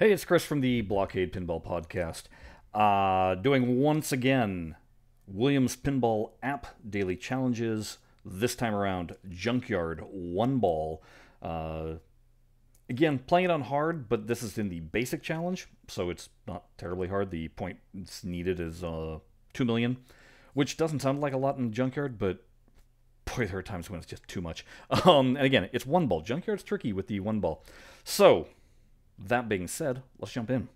Hey, it's Chris from the BlahCade Pinball Podcast. Uh, doing once again Williams Pinball app daily challenges. This time around, Junkyard one ball. Uh, again, playing it on hard, but this is in the basic challenge, so it's not terribly hard. The points needed is uh, 2 million, which doesn't sound like a lot in Junkyard, but boy, there are times when it's just too much. Um, and again, it's one ball. Junkyard's tricky with the one ball. So, that being said, let's jump in.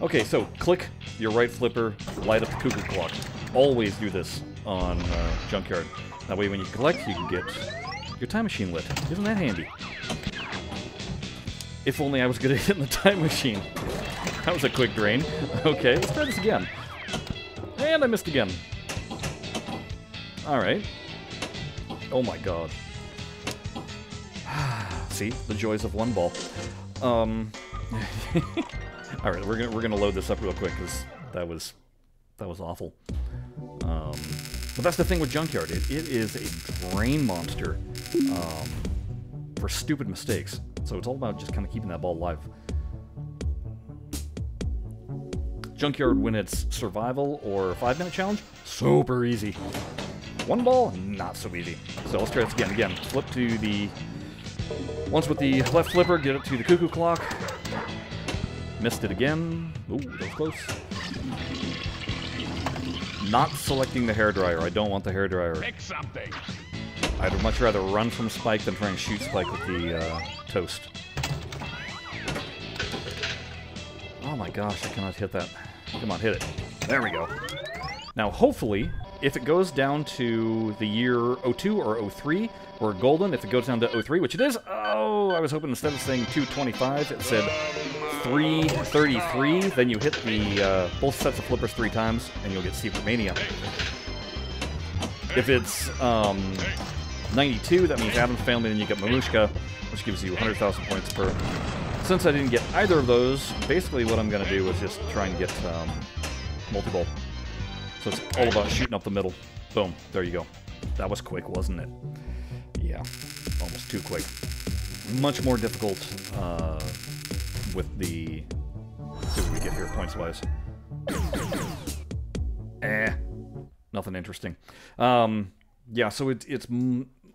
Okay, so click your right flipper, light up the cuckoo clock. Always do this on uh, Junkyard. That way when you collect, you can get your time machine lit. Isn't that handy? If only I was good at hitting the time machine. That was a quick drain. Okay, let's try this again. And I missed again. Alright. Oh my god. See, the joys of one ball. Um... All right, we're gonna we're gonna load this up real quick because that was that was awful. Um, but that's the thing with Junkyard. It, it is a drain monster um, for stupid mistakes. So it's all about just kind of keeping that ball alive. Junkyard when it's survival or five minute challenge, super easy. One ball, not so easy. So let's try this again. Again, flip to the once with the left flipper, get it to the cuckoo clock. Missed it again. Ooh, that was close. Not selecting the hairdryer. I don't want the hairdryer. Pick something. I'd much rather run from Spike than try and shoot Spike with the uh, toast. Oh my gosh, I cannot hit that. Come on, hit it. There we go. Now, hopefully, if it goes down to the year 02 or 03, or golden, if it goes down to 03, which it is, oh, I was hoping instead of saying 225, it said 333, then you hit the uh, both sets of flippers three times, and you'll get Secret Mania. If it's um, 92, that means Addams Family, then you get Mamushka, which gives you 100,000 points per. Since I didn't get either of those, basically what I'm going to do is just try and get um, multi-ball. So it's all about shooting up the middle. Boom, there you go. That was quick, wasn't it? Yeah, almost too quick. Much more difficult uh, with the... see what we get here points-wise. Eh, nothing interesting. Um, yeah, so it, it's...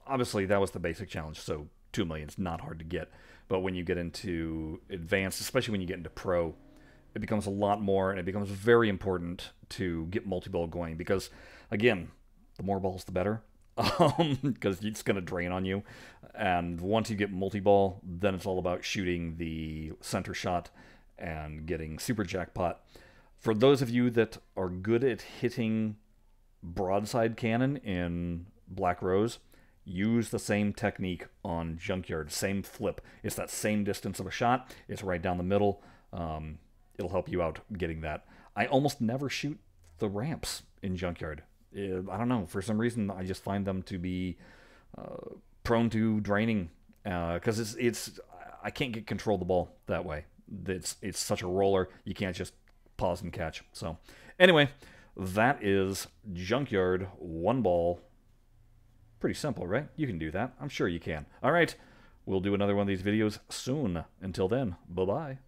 Obviously, that was the basic challenge, so 2 million is not hard to get. But when you get into advanced, especially when you get into pro, it becomes a lot more, and it becomes very important to get multi-ball going because, again, the more balls, the better, because it's going to drain on you. And once you get multi-ball, then it's all about shooting the center shot and getting super jackpot. For those of you that are good at hitting broadside cannon in Black Rose, use the same technique on Junkyard. Same flip. It's that same distance of a shot. It's right down the middle. Um, it'll help you out getting that. I almost never shoot the ramps in Junkyard. Uh, I don't know. For some reason, I just find them to be uh, prone to draining because uh, it's it's I can't get control of the ball that way. It's it's such a roller. You can't just pause and catch. So anyway, that is Junkyard one ball Pretty simple, right? You can do that. I'm sure you can. All right. We'll do another one of these videos soon. Until then, bye-bye.